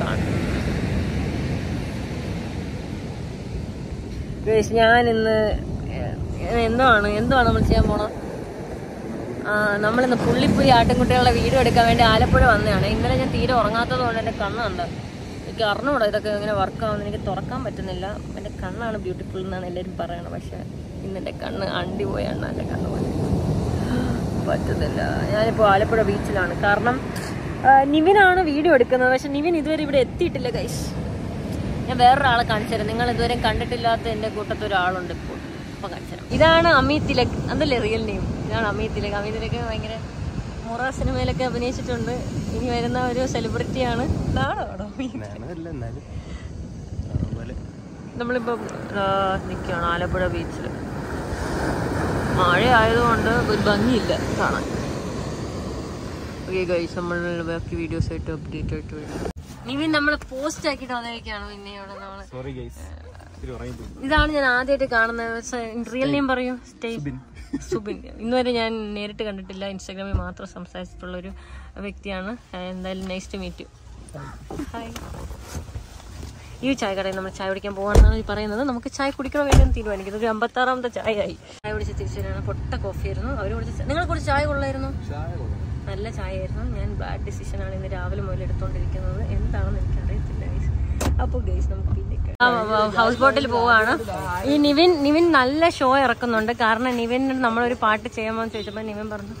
കണ്ണ് ഇന്ന് ഞാൻ ഇന്ന് എന്തോ ആണ് നമ്മൾ ചെയ്യാൻ പോണം? ആ നമ്മളിന്ന് പുള്ളിപ്പുലി ആട്ടിൻകുട്ടികളുടെ വീഡിയോ എടുക്കാൻ വേണ്ടി ആലപ്പുഴ വന്നതാണ്. ഇന്നലെ ഞാൻ തീരെ ഉറങ്ങാത്തത് കൊണ്ട് എന്റെ കണ്ണുണ്ട് എനിക്ക് അറിഞ്ഞൂടെ ഇതൊക്കെ ഇങ്ങനെ വർക്കാവുന്ന എനിക്ക് തുറക്കാൻ പറ്റുന്നില്ല. എന്റെ കണ്ണാണ് ബ്യൂട്ടിഫുൾ എന്നാണ് എല്ലാവരും പറയണത്. പക്ഷെ ഇന്ന് എന്റെ കണ്ണ് അണ്ടി പോയാണ് എന്റെ കണ്ണ് പോയി. പറ്റുന്നില്ല. ഞാനിപ്പോൾ ആലപ്പുഴ ബീച്ചിലാണ് കാരണം നിവിനാണ് വീഡിയോ എടുക്കുന്നത്. പക്ഷെ നിവിൻ ഇതുവരെ ഇവിടെ എത്തിയിട്ടില്ല കൈസ് ഞാൻ വേറൊരാളെ കാണിച്ചുതരാം നിങ്ങൾ ഇതുവരെ കണ്ടിട്ടില്ലാത്ത എന്റെ കൂട്ടത്തിൽ ഒരാളുണ്ട് ഇപ്പോൾ. അപ്പൊ കാണിച്ചു തരാം. ഇതാണ് അമിത് തിലക്. അതല്ലേ റിയൽ നെയിം ഇതാണ് അമിത് തിലക്. അമിത് തിലക് ഭയങ്കര മുറ സിനിമയിലൊക്കെ അഭിനയിച്ചിട്ടുണ്ട്. ഇനി വരുന്ന ഒരു സെലിബ്രിറ്റിയാണ് നമ്മളിപ്പോൾ നിൽക്കുകയാണ് ആലപ്പുഴ ബീച്ചിൽ മഴ ആയതുകൊണ്ട് ഒരു ഭംഗിയില്ല കാണാൻ. ഓക്കെ ഗൈസ് നമ്മൾ ബാക്കി വീഡിയോസ് ആയിട്ട് അപ്ഡേറ്റ് ആയിട്ട് വരും. നിവിൻ നമ്മൾ പോസ്റ്റ് ആക്കിട്ട് വന്നേക്കാണ് പിന്നെ ഇവിടെ നമ്മൾ സോറി ഗൈസ് ഇതാണ് ഞാൻ ആദ്യമായിട്ട് കാണുന്നത്. റിയൽ നെയിം പറയൂ. സ്റ്റേബിൻ സുബിൻ. ഇന്നുവരെ ഞാൻ നേരിട്ട് കണ്ടിട്ടില്ല. ഇൻസ്റ്റാഗ്രാമിൽ മാത്രം സംസാരിച്ചിട്ടുള്ള ഒരു വ്യക്തിയാണ് എന്തായാലും nice to meet you hi ഈ ചായ കടയിൽ നമ്മൾ ചായ കുടിക്കാൻ പോകാണെന്നാണ് പറയുന്നത്. നമുക്ക് ചായ കുടിക്കണോ വേണ്ടെന്ന് തീരുമാനിക്കുന്നത് ഒരു അമ്പത്താറാമത്തെ ചായ ആയി. ചായ കുടിച്ച് തിരിച്ചു വരികയാണ് പൊട്ട കോഫി ആയിരുന്നു. അവർ കുടിച്ച നിങ്ങൾ കുറച്ച് ചായ കൊള്ളായിരുന്നു? നല്ല ചായ ആയിരുന്നു ഞാൻ ബാഡ് ഡിസിഷൻ ആണ് ഇന്ന് രാവിലെ മുതൽ എടുത്തോണ്ടിരിക്കുന്നത്. എന്താണെന്ന് എനിക്ക് അറിയത്തില്ല അപ്പോൾ അപ്പൊ ഗൈസ് നമുക്ക് പിന്നെ ഹൗസ് ബോട്ടിൽ പോവാണ്. ഈ നിവിൻ നിവിൻ നല്ല ഷോ ഇറക്കുന്നുണ്ട്. കാരണം നിവിൻ നമ്മളൊരു പാട്ട് ചെയ്യാമോ എന്ന് ചോദിച്ചപ്പോ നിവിൻ പറഞ്ഞു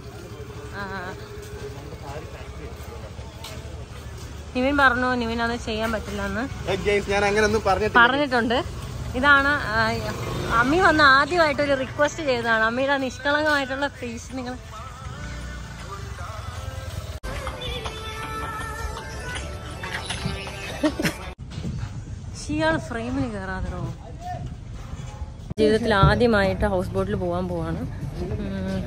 നിവിൻ പറഞ്ഞു നിവിൻ അത് ചെയ്യാൻ പറ്റില്ല എന്ന് ഗൈസ് അങ്ങനെ ഒന്നും പറഞ്ഞിട്ട് പറഞ്ഞിട്ടുണ്ട്. ഇതാണ് അമ്മി വന്ന് ആദ്യമായിട്ടൊരു റിക്വസ്റ്റ് ചെയ്തതാണ്. അമ്മിയുടെ നിഷ്കളങ്കമായിട്ടുള്ള ഫീസ് നിങ്ങൾ ഇയാൾ ഫ്രെയിമിൽ കയറാതോ ജീവിതത്തിൽ ആദ്യമായിട്ട് ഹൗസ് ബോട്ടിൽ പോകാൻ പോവാണ്. ഉം.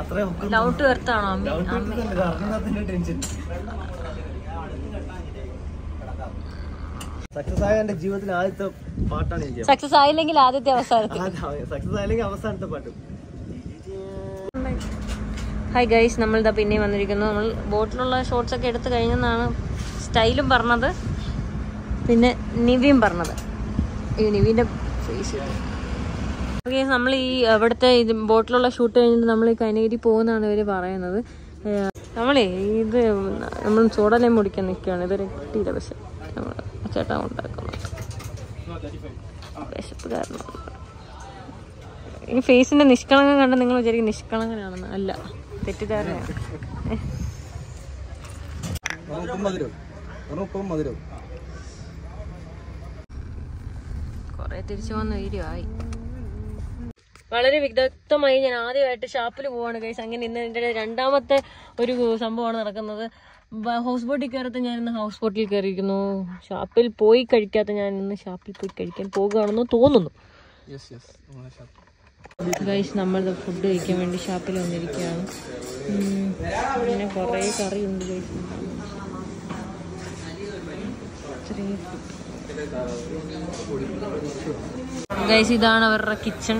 അത്രേ ലവ് ടു എർത്ത് ആണോ അമ്മി അമ്മി അറിഞ്ഞതിന്റെ ടെൻഷൻ സക്സസ് ആയ എന്റെ ജീവിതത്തിൽ ആദ്യത്തെ പാട്ടാണ് സക്സസ് ആയില്ലെങ്കിൽ ആദ്യത്തെ അവസാനത്തെ സക്സസ് ആയില്ലെങ്കിൽ അവസാനത്തെ പാട്ട്. ഹായ് ഗൈസ് നമ്മളിതാ പിന്നെയും വന്നിരിക്കുന്നു. നമ്മൾ ബോട്ടിലുള്ള ഷോർട്സ് ഒക്കെ എടുത്തു കഴിഞ്ഞെന്നാണ് സ്റ്റൈലും പറഞ്ഞത്. പിന്നെ നിവിയും പറഞ്ഞത്. ഈ നിവിന്റെ ഫേസ് ഓക്കെ നമ്മൾ ഈ അവിടുത്തെ ഇത് ബോട്ടിലുള്ള ഷൂട്ട് കഴിഞ്ഞിട്ട് നമ്മൾ ഈ കനേരി പോകുന്നതാണ് ഇവർ പറയുന്നത്. നമ്മളേ ഇത് നമ്മൾ ചൂടലേ മുടിക്കാൻ നിൽക്കുകയാണ്. ഇതൊരു കിട്ടിയില്ല പക്ഷെ. നമ്മൾ ചേട്ടാ ഉണ്ടാക്കുന്നത് വിശപ്പ് കാരണം ഈ ഫേസിന്റെ നിഷ്കളങ്കം കണ്ട് നിങ്ങൾ വിചാരിക്കും നിഷ്കളങ്കനാണെന്ന്. അല്ല. തിരിച്ചു വന്ന ആയി. വളരെ വിദഗ്ധമായി ഞാൻ ആദ്യമായിട്ട് ഷാപ്പിൽ പോവാണ് കൈസ് അങ്ങനെ ഇന്ന് എന്റെ രണ്ടാമത്തെ ഒരു സംഭവമാണ് നടക്കുന്നത്. ഹൗസ് ബോട്ടിൽ കയറത്ത് ഞാൻ ഇന്ന് ഹൗസ് ബോട്ടിൽ കയറിയിരിക്കുന്നു. ഷാപ്പിൽ പോയി കഴിക്കാത്ത ഞാൻ ഇന്ന് ഷാപ്പിൽ പോയി കഴിക്കാൻ പോകുകയാണെന്ന് തോന്നുന്നു. ഗൈസ് നമ്മൾ ഫുഡ് കഴിക്കാൻ വേണ്ടി ഷാപ്പിൽ വന്നിരിക്കുകയാണ്. പിന്നെ കുറേ കറിയുണ്ട് ഗൈസ് ഗൈസ് ഇതാണ് അവരുടെ കിച്ചൺ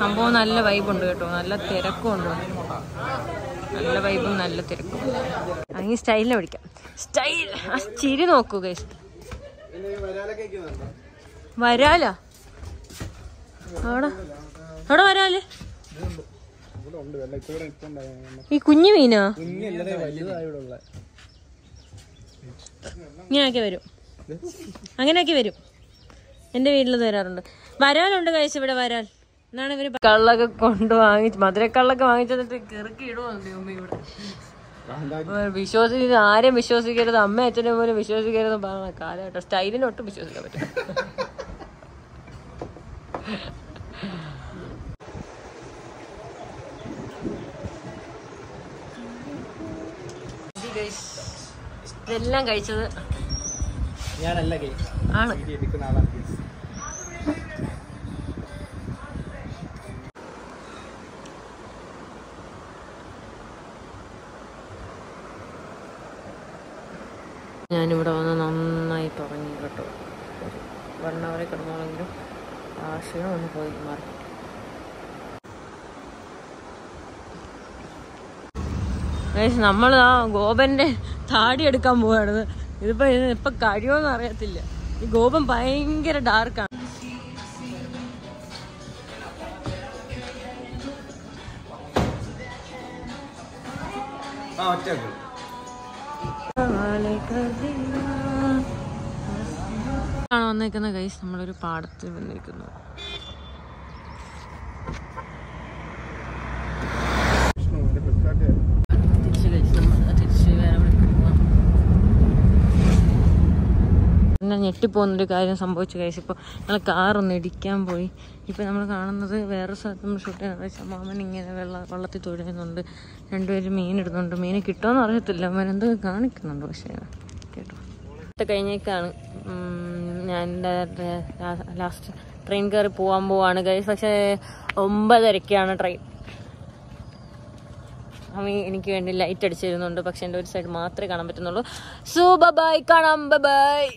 സംഭവം നല്ല വൈബുണ്ട് കേട്ടോ. നല്ല തിരക്കും ഉണ്ട്. നല്ല വൈബും നല്ല തിരക്കും. അങ്ങനെ സ്റ്റൈലിനെ പിടിക്കാം. സ്റ്റൈൽ ആ ചിരി നോക്കൂ ഗൈസ് വരാലോ? അവിടെ? അവിടെ വരാൽ? ഈ കുഞ്ഞു മീനാ? ഇങ്ങനെയൊക്കെ വരും. അങ്ങനെയൊക്കെ വരും. എന്റെ വീട്ടിൽ വരാറുണ്ട്. വരാലുണ്ട് കഴിച്ച് ഇവിടെ വരാൽ എന്നാണ് ഇവർ കള്ളൊക്കെ കൊണ്ട് വാങ്ങിച്ച് മധുരക്കള്ളൊക്കെ വാങ്ങിച്ചിട്ട് കിറുക്കി ഇടുവാണ് ഇവിടെ? വിശ്വസിക്കുന്ന ആരെയും വിശ്വസിക്കരുത് അമ്മ അച്ഛനെ പോലും വിശ്വസിക്കരുത് പറഞ്ഞ കാലഘട്ടം. സ്റ്റൈലിനൊട്ടും വിശ്വസിക്കാൻ പറ്റും ഇതെല്ലാം കഴിച്ചത് ഞാനല്ല ആണ്. ഞാനിവിടെ വന്ന് നന്നായി പറഞ്ഞു കേട്ടോ. വൺ അവറെ കിടന്നോളെങ്കിലും ആ ക്ഷീണം ഒന്ന് പോയി മാറി. നമ്മൾ ആ ഗോപന്റെ താടി എടുക്കാൻ പോവാണ്. ഇതിപ്പോ ഇത് ഇപ്പൊ കഴിയോന്ന് അറിയത്തില്ല. ഈ ഗോപം ഭയങ്കര ഡാർക്കാണ് ആ വന്നിരിക്കുന്ന കൈസ് നമ്മളൊരു പാടത്തിൽ വന്നിരിക്കുന്നു തിരിച്ച് കഴിച്ച് നമ്മൾ തിരിച്ച് വേറെ എവിടേക്ക് പോവാം. പിന്നെ ഞെട്ടിപ്പോകുന്നൊരു കാര്യം സംഭവിച്ചു കഴിച്ചു ഇപ്പോൾ ഞങ്ങൾ കാറൊന്ന് ഇടിക്കാൻ പോയി. ഇപ്പോൾ നമ്മൾ കാണുന്നത് വേറെ സ്ഥലത്ത് നമ്മൾ ഷൂട്ട് ചെയ്യുന്നത് വെച്ചാൽ മാമൻ ഇങ്ങനെ വെള്ള വെള്ളത്തിൽ തൊഴിലുന്നുണ്ട് രണ്ടുപേരും മീൻ ഇടുന്നുണ്ട്. മീൻ കിട്ടുമെന്ന് അറിയത്തില്ല. അവൻ എന്തോ കാണിക്കുന്നുണ്ട് പക്ഷേ. കേട്ടോ. ഇട്ട് കഴിഞ്ഞേക്കാണ്. ഞാൻ ലാസ്റ്റ് ട്രെയിൻ കയറി പോകാൻ പോവാണ് കഴിച്ച് പക്ഷേ ഒമ്പതരക്കാണ് ട്രെയിൻ അമ്മ എനിക്ക് വേണ്ടി ലൈറ്റ് അടിച്ചിരുന്നുണ്ട്. പക്ഷെ എന്റെ ഒരു സൈഡ് മാത്രമേ കാണാൻ പറ്റുന്നുള്ളൂ. സോ ബൈ കാണാം. ബൈ